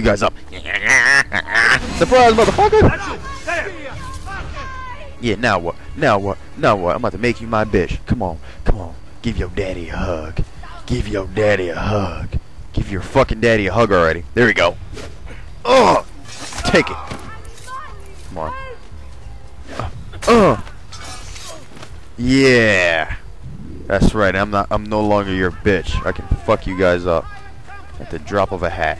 you guys up. Surprise, motherfucker! Yeah, now what? Now what? Now what? I'm about to make you my bitch. Come on, come on. Give your daddy a hug. Give your daddy a hug. Give your fucking daddy a hug already. There we go. Oh, take it. Come on. Uh. Yeah. That's right. I'm not. I'm no longer your bitch. I can fuck you guys up at the drop of a hat.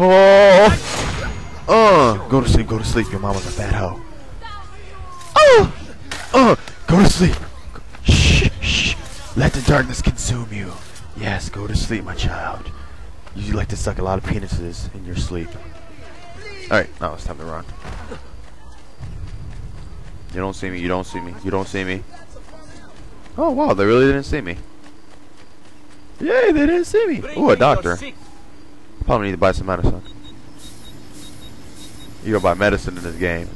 Oh. Uh. Go to sleep. Go to sleep. Your mama's a fat hoe. Oh. Uh. Go to sleep. Shh. Shh. Let the darkness consume you. Yes. Go to sleep, my child. You like to suck a lot of penises in your sleep. Alright, now it's time to run. You don't see me, you don't see me, you don't see me. Oh wow, they really didn't see me. Yay, they didn't see me. Oh, a doctor. Probably need to buy some medicine. You gotta buy medicine in this game.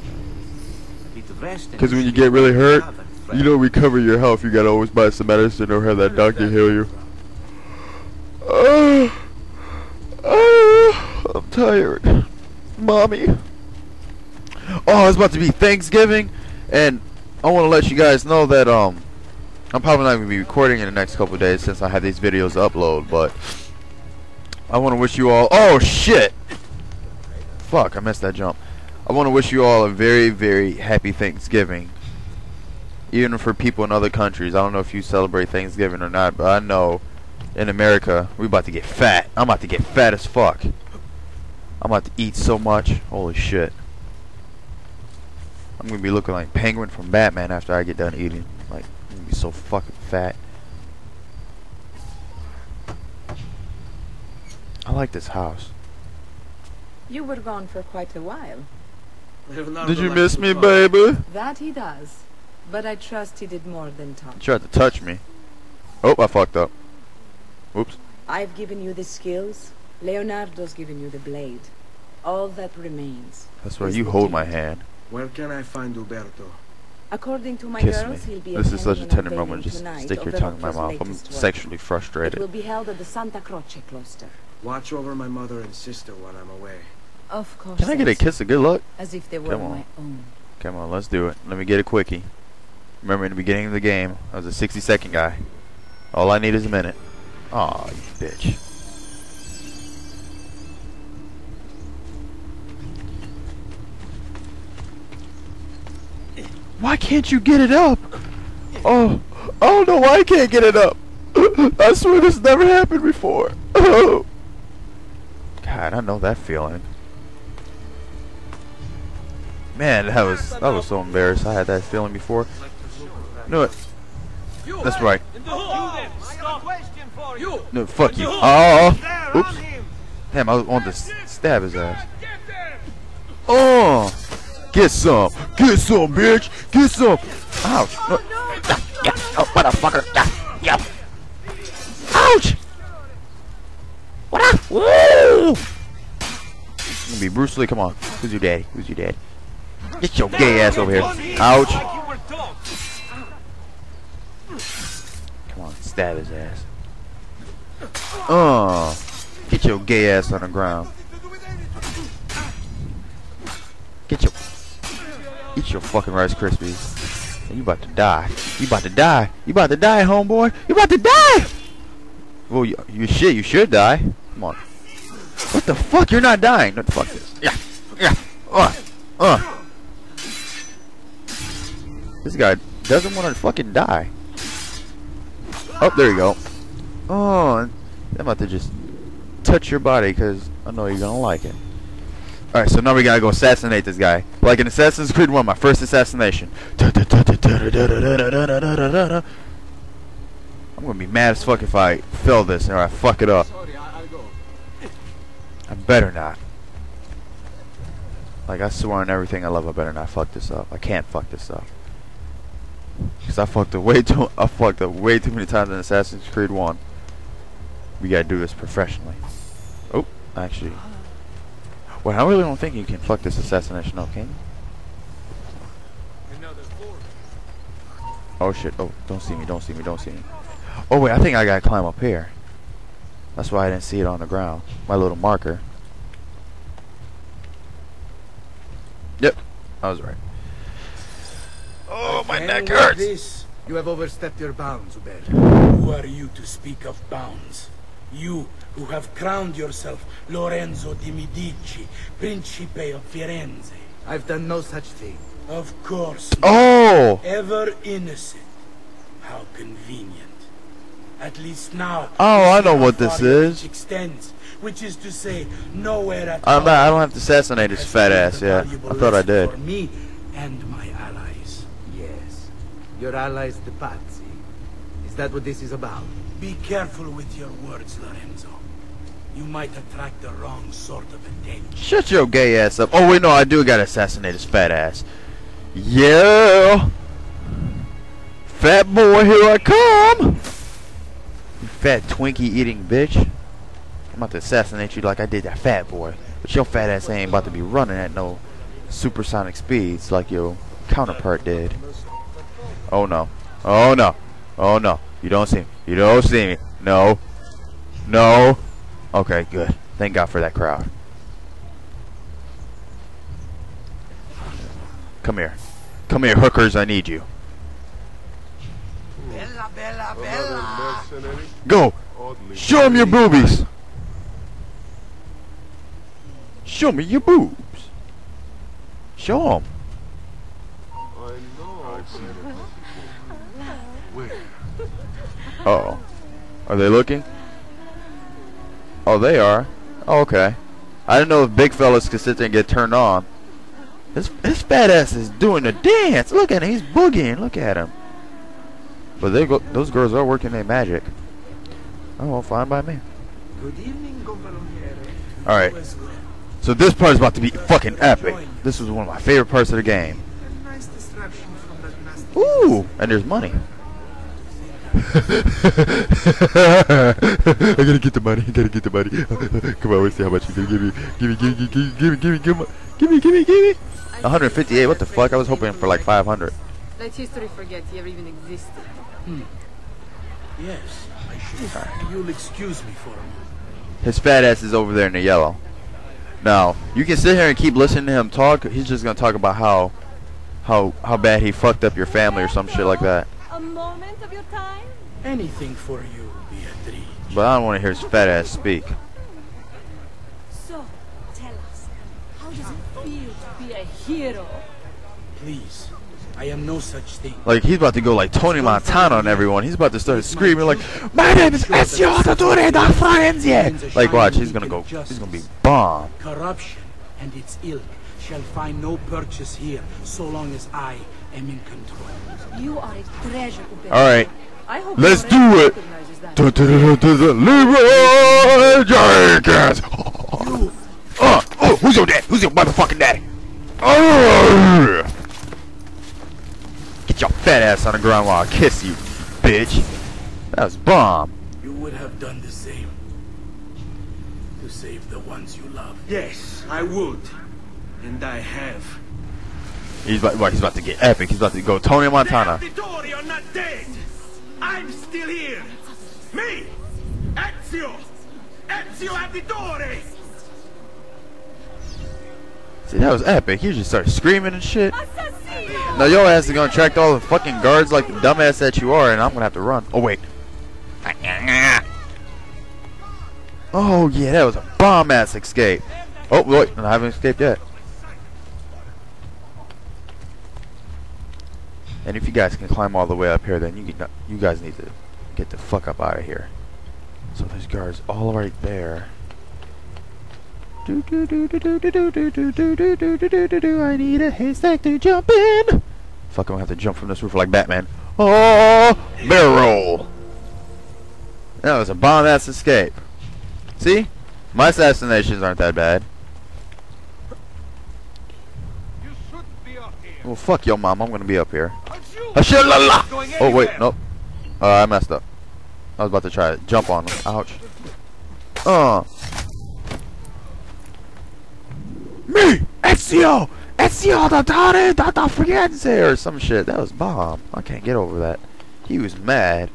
Because when you get really hurt, you don't recover your health. You gotta always buy some medicine or have that doctor heal you. Uh, uh, I'm tired. Mommy. Oh, it's about to be Thanksgiving, and I want to let you guys know that um, I'm probably not going to be recording in the next couple days since I have these videos upload, but I want to wish you all. Oh shit! Fuck, I missed that jump. I want to wish you all a very, very happy Thanksgiving. Even for people in other countries, I don't know if you celebrate Thanksgiving or not, but I know in America we about to get fat. I'm about to get fat as fuck. I'm about to eat so much. Holy shit. I'm gonna be looking like Penguin from Batman after I get done eating. Like, I'm gonna be so fucking fat. I like this house. You were gone for quite a while. Did you miss me, baby? That he does. But I trust he did more than talk. He tried to touch me. Oh, I fucked up. Oops. I've given you the skills. Leonardo's given you the blade. All that remains. That's right, you hold my hand. Where can I find Uberto? According to my Kiss girls, me. he'll be This is such a tender moment. Just stick your tongue in my mouth. I'm latest work. sexually It frustrated. will be held at the Santa Croce cloister. Watch over my mother and sister when I'm away. Of course. Can I get a kiss of good luck? As if they were Come my on. own. Come on, let's do it. Let me get a quickie. Remember in the beginning of the game, I was a 60 second guy. All I need is a minute. Aw, you bitch. Why can't you get it up? Oh, I don't know why I can't get it up. I swear this never happened before. Oh. God, I know that feeling. Man, that was that was so embarrassed. I had that feeling before. Knew it. That's right. No, fuck you. Oh, oops. Damn, I wanted to stab his ass. Oh, get some, get some, bitch, get some. Ouch. Oh, ah, no. Oh, motherfucker. Bruce Lee. Come on. Who's your daddy? Who's your daddy? Get your gay ass over here. Ouch. Come on, stab his ass. Uh, get your gay ass on the ground. Get your, eat your fucking Rice Krispies. You about to die. You about to die. You about to die, homeboy. You about to die. Well, you, you shit. You should die. Come on. What the fuck? You're not dying. What the fuck this? Yeah. Yeah. Uh. Uh. This guy doesn't want to fucking die. Oh, there you go. Oh, I'm about to just touch your body because I know you're gonna like it. Alright, so now we gotta go assassinate this guy. Like in Assassin's Creed 1, my first assassination. I'm gonna be mad as fuck if I fail this or I fuck it up. Better not. Like I swear on everything I love, I better not fuck this up. I can't fuck this up. Cause I fucked up way too I fucked up way too many times in Assassin's Creed 1. We gotta do this professionally. Oh, actually. Well, I really don't think you can fuck this assassination up, can you? Oh shit, oh, don't see me, don't see me, don't see me. Oh wait, I think I gotta climb up here. That's why I didn't see it on the ground. My little marker. I was right. Oh, my And neck with hurts. This, you have overstepped your bounds, Uberto. Who are you to speak of bounds? You who have crowned yourself Lorenzo di Medici, Principe of Firenze. I've done no such thing. Of course, Oh! ever innocent. How convenient. At least now. Oh, I know what this is. Extends, which is to say, nowhere at I'm all. not, I don't have to assassinate his fat ass as a yet. I thought I did. For me and my allies. Yes. Your allies, the Pazzi. Is that what this is about? Be careful with your words, Lorenzo. You might attract the wrong sort of attention. Shut your gay ass up. Oh, wait, no, I do gotta assassinate his fat ass. Yeah! Fat boy, here I come! Fat Twinkie eating bitch. I'm about to assassinate you like I did that fat boy. But your fat ass ain't about to be running at no supersonic speeds like your counterpart did. Oh no. Oh no. Oh no. You don't see me. You don't see me. No. No. Okay, good. Thank God for that crowd. Come here. Come here, hookers, I need you. Bella, bella, bella. Go! Show 'em your boobies! Show me your boobs! Show 'em. Uh oh. Are they looking? Oh, they are. Oh, okay. I didn't know if big fellas could sit there and get turned on. His, his fat ass is doing a dance. Look at him. He's boogieing. Look at him. But they go, those girls are working their magic. Oh, well, fine by me. Good evening. All right. So this part is about to be fucking epic. This is one of my favorite parts of the game. Ooh, and there's money. I gotta get the money. I gotta get the money. Come on, let's see how much you can give me. Give me, give me, give me, give me, give me, give me, give me, give me. 158. What the fuck? I was hoping for like 500. Let history forget he ever even existed. Hmm. Yes, I should. You'll excuse me for a moment. His fat ass is over there in the yellow. Now you can sit here and keep listening to him talk. He's just gonna talk about how, how, how bad he fucked up your family or some shit like that. A moment of your time? Anything for you, Beatrice. But I don't want to hear his fat ass speak. So, tell us, how does it feel to be a hero? Please, I am no such thing. Like he's about to go like Tony Montana on everyone. He's about to start screaming like, "My name is Ezio Auditore da Firenze." Like watch, he's gonna go. He's gonna be bomb. Corruption and its ilk shall find no purchase here so long as I am in control. You are a treasure, Uberto. All right, I hope let's do it. Leroy Jenkins. Uh, oh, who's your dad? Who's your motherfucking daddy? Oh, get your fat ass on the ground while I kiss you, bitch. That was bomb. You would have done the same to save the ones you love. Yes, I would. And I have. He's about, well, he's about to get epic. He's about to go Tony Montana. Auditore are not dead! I'm still here! Me! Ezio! Ezio Auditore! See, that was epic. He just started screaming and shit. Now your ass is gonna attract all the fucking guards like the dumbass that you are, and I'm gonna have to run. Oh wait. Oh yeah, that was a bomb ass escape. Oh wait, I haven't escaped yet. And if you guys can climb all the way up here, then you you guys need to get the fuck up out of here. So there's guards all right there. I need a haystack to jump in. Fuck, I'm gonna have to jump from this roof like Batman. Oh, barrel roll. That was a bomb ass escape. See, my assassinations aren't that bad. Well, fuck your mom. I'm gonna be up here. Oh wait, nope. Uh, I messed up. I was about to try to jump on him. Ouch. Uh. Me, Ezio, Ezio da da Firenze or some shit. That was bomb. I can't get over that. He was mad.